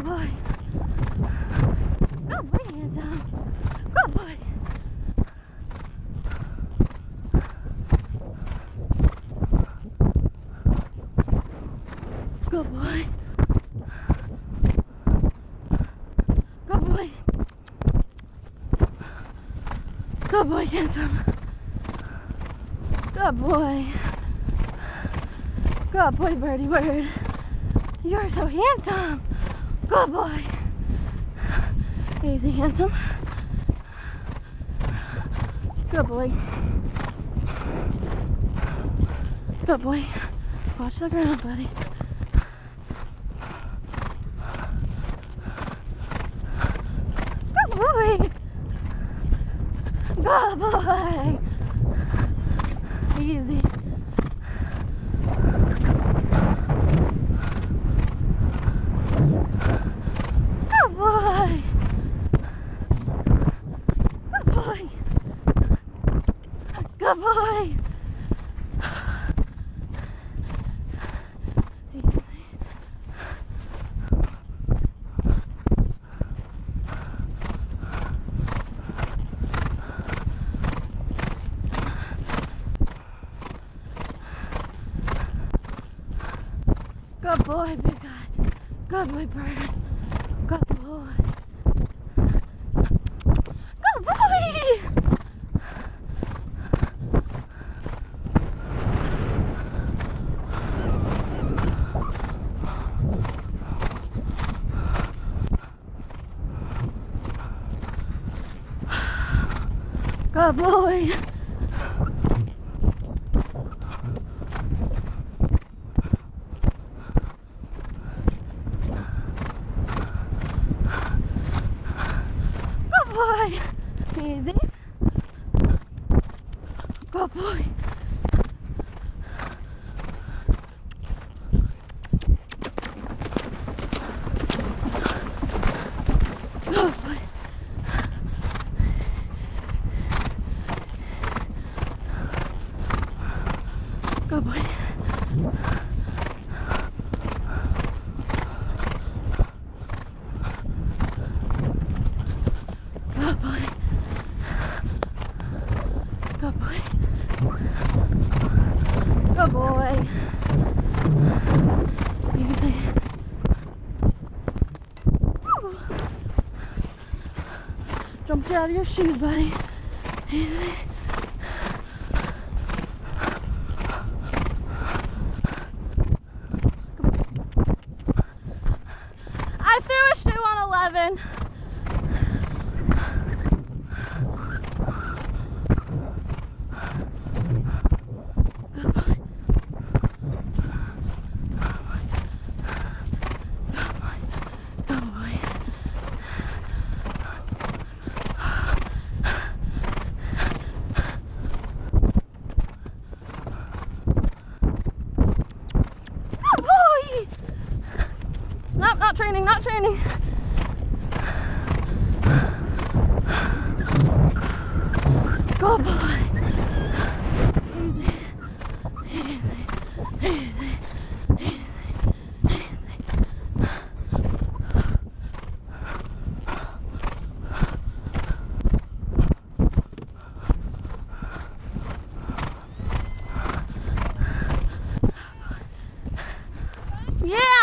Good boy. Good boy, handsome. Good boy. Good boy. Good boy. Good boy, handsome. Good boy. Good boy, birdie bird. You're so handsome. Good boy. Easy, handsome. Good boy. Good boy. Watch the ground, buddy. Good boy. Good boy. Easy. Good boy. Good boy. Good boy. Good boy, big guy. Good boy, bird. Good boy. Good boy! Good boy. Good boy. Easy. Good boy. Good boy. Good boy. Jumped out of your shoes, buddy. Easy. I threw a shoe on 11. Good boy. Good boy. Good boy. Nope, not training, not training. Good boy. Easy. Easy. Easy. Easy. Easy. Yeah.